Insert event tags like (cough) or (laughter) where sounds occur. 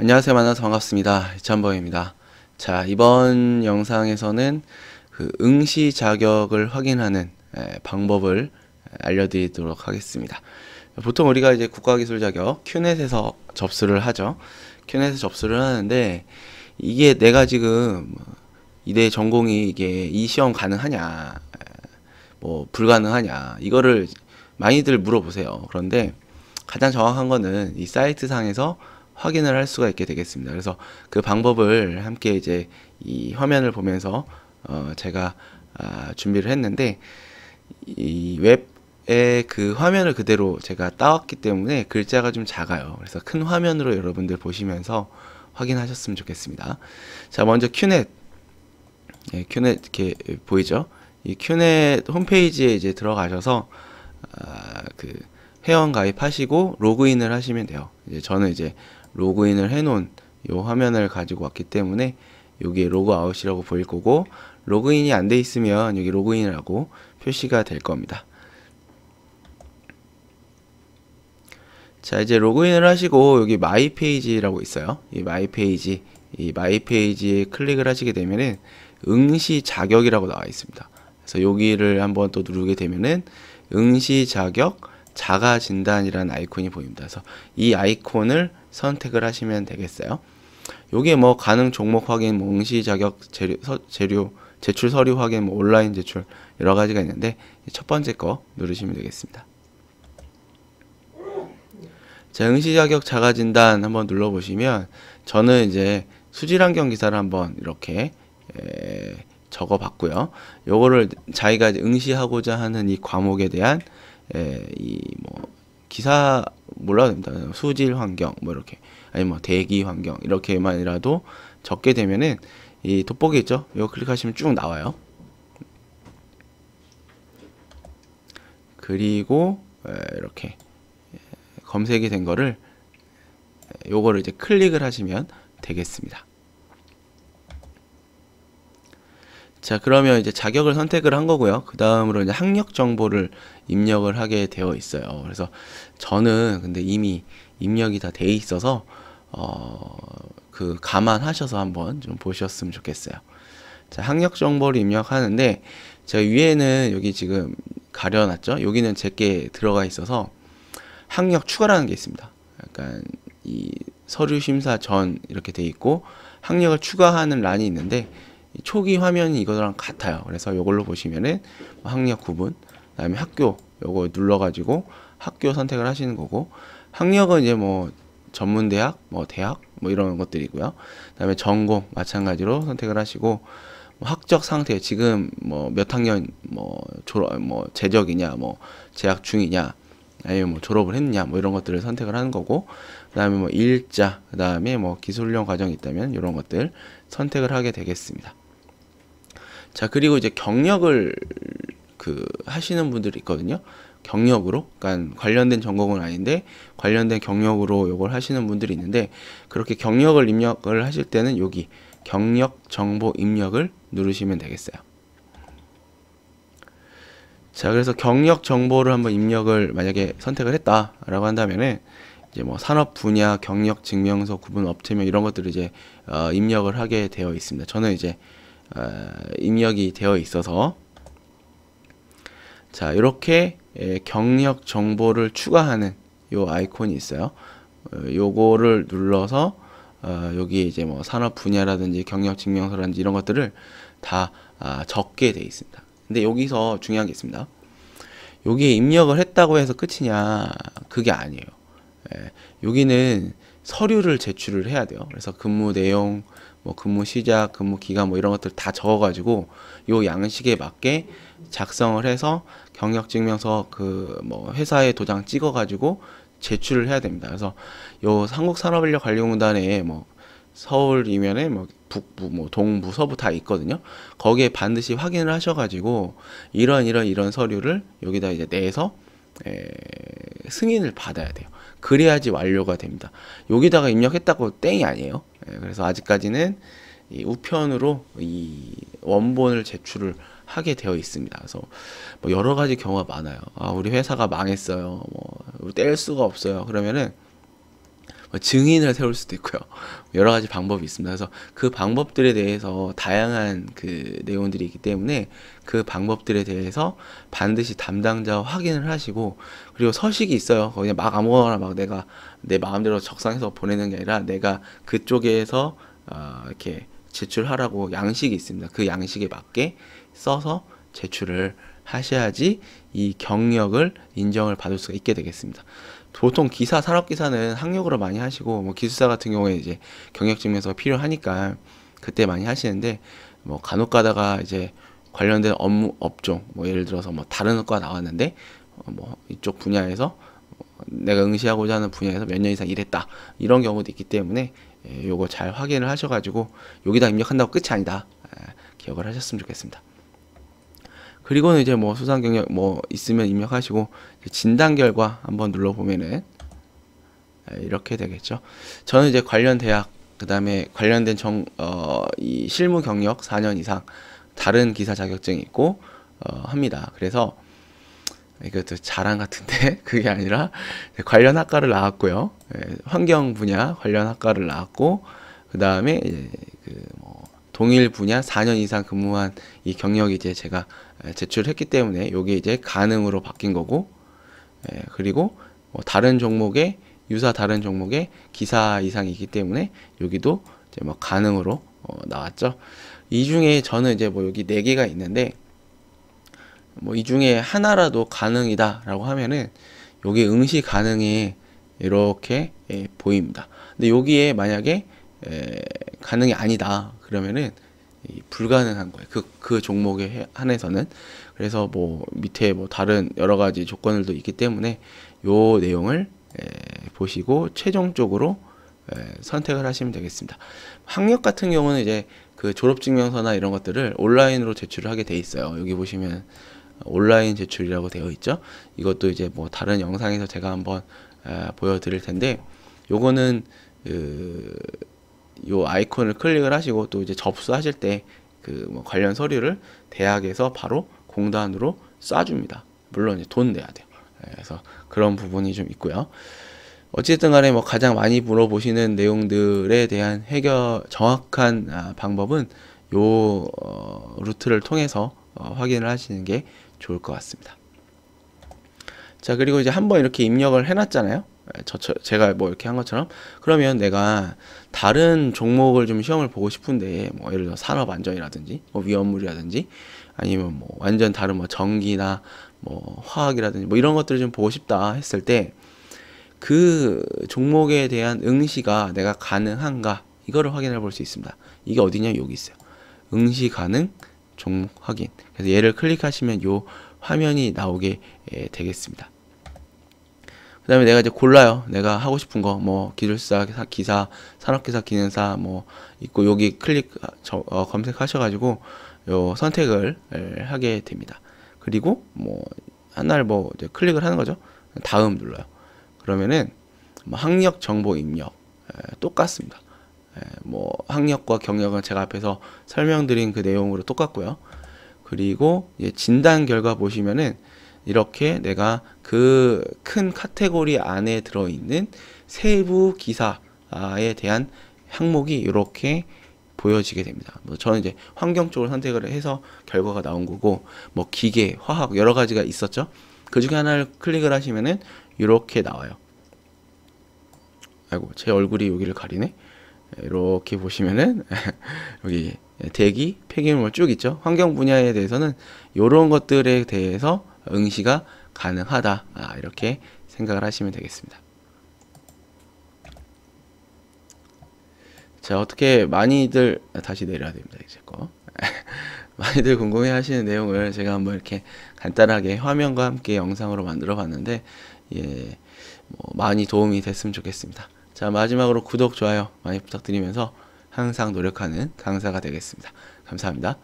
안녕하세요. 만나서 반갑습니다. 이찬범입니다. 자 이번 영상에서는 그 응시 자격을 확인하는 에, 방법을 알려드리도록 하겠습니다. 보통 우리가 이제 국가기술 자격 큐넷에서 접수를 하죠. 큐넷에서 접수를 하는데 이게 내가 지금 이대 전공이 이게 이 시험 가능하냐 뭐 불가능하냐 이거를 많이들 물어보세요. 그런데 가장 정확한 거는 이 사이트 상에서 확인을 할 수가 있게 되겠습니다. 그래서 그 방법을 함께 이제 이 화면을 보면서 어 제가 아 준비를 했는데 이 웹의 그 화면을 그대로 제가 따왔기 때문에 글자가 좀 작아요. 그래서 큰 화면으로 여러분들 보시면서 확인하셨으면 좋겠습니다. 자, 먼저 큐넷. 예, 큐넷 이렇게 보이죠? 이 큐넷 홈페이지에 이제 들어가셔서 아, 그 회원 가입하시고 로그인을 하시면 돼요. 이제 저는 이제 로그인을 해놓은 요 화면을 가지고 왔기 때문에 여기에 로그아웃이라고 보일 거고 로그인이 안 돼 있으면 여기 로그인이라고 표시가 될 겁니다. 자 이제 로그인을 하시고 여기 my page라고 있어요. 이 my page 이 my page에 클릭을 하시게 되면은 응시 자격이라고 나와 있습니다. 그래서 여기를 한번 또 누르게 되면은 응시 자격 자가 진단이라는 아이콘이 보입니다. 그래서 이 아이콘을 선택을 하시면 되겠어요. 요게 뭐 가능 종목 확인, 뭐 응시 자격 재료, 서, 재료 제출 서류 확인, 뭐 온라인 제출 여러 가지가 있는데 첫 번째 거 누르시면 되겠습니다. 자, 응시 자격 자가 진단 한번 눌러 보시면 저는 이제 수질 환경 기사를 한번 이렇게 에, 적어 봤고요. 요거를 자기가 응시하고자 하는 이 과목에 대한 예, 이뭐 기사 몰라도 됩니다. 수질 환경 뭐 이렇게 아니 뭐 대기 환경 이렇게만이라도 적게 되면은 이 돋보기 있죠? 이거 클릭하시면 쭉 나와요. 그리고 에, 이렇게 검색이 된 거를 요거를 이제 클릭을 하시면 되겠습니다. 자 그러면 이제 자격을 선택을 한 거고요. 그 다음으로 이제 학력 정보를 입력을 하게 되어 있어요. 그래서 저는 근데 이미 입력이 다 돼 있어서 어 그 감안하셔서 한번 좀 보셨으면 좋겠어요. 자 학력 정보를 입력하는데 제가 위에는 여기 지금 가려놨죠? 여기는 제게 들어가 있어서 학력 추가라는 게 있습니다. 약간 이 서류 심사 전 이렇게 돼 있고 학력을 추가하는 란이 있는데 초기 화면이 이거랑 같아요. 그래서 이걸로 보시면은 학력 구분, 그다음에 학교 요거 눌러가지고 학교 선택을 하시는 거고 학력은 이제 뭐 전문 대학, 뭐 대학 뭐 이런 것들이고요. 그다음에 전공 마찬가지로 선택을 하시고 뭐 학적 상태 지금 뭐 몇 학년 뭐 졸업 뭐 재적이냐 뭐 재학 중이냐 아니면 뭐 졸업을 했냐 뭐 이런 것들을 선택을 하는 거고 그다음에 뭐 일자 그다음에 뭐 기술련 과정이 있다면 이런 것들 선택을 하게 되겠습니다. 자, 그리고 이제 경력을 그 하시는 분들이 있거든요. 경력으로, 그러니까 관련된 전공은 아닌데 관련된 경력으로 이걸 하시는 분들이 있는데 그렇게 경력을 입력을 하실 때는 여기 경력 정보 입력을 누르시면 되겠어요. 자, 그래서 경력 정보를 한번 입력을 만약에 선택을 했다라고 한다면은 이제 뭐 산업 분야, 경력 증명서, 구분 업체명 이런 것들을 이제 어, 입력을 하게 되어 있습니다. 저는 이제 어, 입력이 되어 있어서 자 이렇게 예, 경력 정보를 추가하는 요 아이콘이 있어요. 어, 요거를 눌러서 어, 여기 이제 뭐 산업 분야라든지 경력 증명서라든지 이런 것들을 다 아, 적게 돼 있습니다. 근데 여기서 중요한 게 있습니다. 여기에 입력을 했다고 해서 끝이냐 그게 아니에요. 예, 여기는 서류를 제출을 해야 돼요. 그래서 근무 내용, 뭐 근무 시작, 근무 기간 뭐 이런 것들 다 적어가지고 요 양식에 맞게 작성을 해서 경력증명서 그 뭐 회사에 도장 찍어가지고 제출을 해야 됩니다. 그래서 요 한국산업인력관리공단에 뭐 서울이면에 뭐 북부, 뭐 동부, 서부 다 있거든요. 거기에 반드시 확인을 하셔가지고 이런 이런 이런 서류를 여기다 이제 내서 에, 승인을 받아야 돼요. 그래야지 완료가 됩니다. 여기다가 입력했다고 땡이 아니에요. 예, 그래서 아직까지는 이 우편으로 이 원본을 제출을 하게 되어 있습니다. 그래서 뭐 여러 가지 경우가 많아요. 아, 우리 회사가 망했어요. 뭐 뗄 수가 없어요. 그러면은 뭐 증인을 세울 수도 있고요. (laughs) 여러 가지 방법이 있습니다. 그래서 그 방법들에 대해서 다양한 그 내용들이 있기 때문에 그 방법들에 대해서 반드시 담당자와 확인을 하시고 그리고 서식이 있어요. 그냥 막 아무거나 막 내가 내 마음대로 적상해서 보내는 게 아니라 내가 그쪽에서 어, 이렇게 제출하라고 양식이 있습니다. 그 양식에 맞게 써서 제출을 하셔야지 이 경력을 인정을 받을 수가 있게 되겠습니다. 보통 기사 산업 기사는 학력으로 많이 하시고 뭐 기술사 같은 경우에 이제 경력증명서가 필요하니까 그때 많이 하시는데 뭐 간혹 가다가 이제 관련된 업무 업종 뭐 예를 들어서 뭐 다른 과 나왔는데 어뭐 이쪽 분야에서 내가 응시하고자 하는 분야에서 몇 년 이상 일했다 이런 경우도 있기 때문에 예, 요거 잘 확인을 하셔가지고 여기다 입력한다고 끝이 아니다 예, 기억을 하셨으면 좋겠습니다. 그리고는 이제 뭐 수상 경력 뭐 있으면 입력하시고 진단 결과 한번 눌러 보면은 예, 이렇게 되겠죠. 저는 이제 관련 대학 그다음에 관련된 정 어 이 실무 경력 4년 이상 다른 기사 자격증이 있고 어 합니다. 그래서 이것도 자랑 같은데 (laughs) 그게 아니라 관련 학과를 나왔고요. 예, 환경 분야 관련 학과를 나왔고 그 다음에 그 뭐 동일 분야 4년 이상 근무한 이 경력이 이제 제가 제출했기 때문에 요게 이제 가능으로 바뀐 거고 예, 그리고 뭐 다른 종목에 유사 다른 종목에 기사 이상이기 때문에 여기도 이제 뭐 가능으로 어, 나왔죠. 이 중에 저는 이제 뭐 여기 네 개가 있는데 뭐 이 중에 하나라도 가능이다라고 하면은 여기 응시 가능이 이렇게 예, 보입니다. 근데 여기에 만약에 에, 가능이 아니다 그러면은 이, 불가능한 거예요. 그, 그 종목에 한해서는 그래서 뭐 밑에 뭐 다른 여러 가지 조건들도 있기 때문에 요 내용을 에, 보시고 최종적으로 에, 선택을 하시면 되겠습니다. 학력 같은 경우는 이제 그 졸업증명서나 이런 것들을 온라인으로 제출을 하게 돼 있어요. 여기 보시면 온라인 제출이라고 되어 있죠. 이것도 이제 뭐 다른 영상에서 제가 한번 아, 보여드릴 텐데 요거는 그, 요 아이콘을 클릭을 하시고 또 이제 접수하실 때 그 뭐 관련 서류를 대학에서 바로 공단으로 쏴줍니다. 물론 이제 돈 내야 돼요. 예, 그래서 그런 부분이 좀 있고요. 어쨌든 간에 뭐 가장 많이 물어보시는 내용들에 대한 해결 정확한 아, 방법은 요 어, 루트를 통해서 어, 확인을 하시는 게 좋을 것 같습니다. 자 그리고 이제 한번 이렇게 입력을 해놨잖아요. 예, 저, 저, 제가 뭐 이렇게 한 것처럼 그러면 내가 다른 종목을 좀 시험을 보고 싶은데 뭐 예를 들어 산업 안전이라든지 뭐 위험물이라든지 아니면 뭐 완전 다른 뭐 전기나 뭐 화학이라든지 뭐 이런 것들을 좀 보고 싶다 했을 때 그 종목에 대한 응시가 내가 가능한가 이거를 확인해 볼 수 있습니다. 이게 어디냐 여기 있어요. 응시 가능 종목 확인. 그래서 얘를 클릭하시면 요 화면이 나오게 예, 되겠습니다. 그 다음에 내가 이제 골라요. 내가 하고 싶은 거, 뭐, 기술사, 기사, 산업기사, 기능사, 뭐, 있고, 여기 클릭, 저, 어, 검색하셔가지고, 요 선택을 예, 하게 됩니다. 그리고, 뭐, 하나를 뭐, 이제 클릭을 하는 거죠. 다음 눌러요. 그러면은, 뭐 학력 정보 입력, 예, 똑같습니다. 예, 뭐 학력과 경력은 제가 앞에서 설명드린 그 내용으로 똑같고요. 그리고 진단 결과 보시면은 이렇게 내가 그 큰 카테고리 안에 들어있는 세부 기사에 대한 항목이 이렇게 보여지게 됩니다. 뭐 저는 이제 환경 쪽을 선택을 해서 결과가 나온 거고, 뭐 기계, 화학 여러 가지가 있었죠. 그 중에 하나를 클릭을 하시면은 이렇게 나와요. 아이고 제 얼굴이 여기를 가리네. 이렇게 보시면은 (laughs) 여기 대기, 폐기물 쭉 있죠. 환경 분야에 대해서는 이런 것들에 대해서 응시가 가능하다. 아, 이렇게 생각을 하시면 되겠습니다. 자, 어떻게 많이들 다시 내려야 됩니다. 이제 거. (laughs) 많이들 궁금해 하시는 내용을 제가 한번 이렇게 간단하게 화면과 함께 영상으로 만들어 봤는데 예, 뭐 많이 도움이 됐으면 좋겠습니다. 자, 마지막으로 구독, 좋아요 많이 부탁드리면서 항상 노력하는 강사가 되겠습니다. 감사합니다.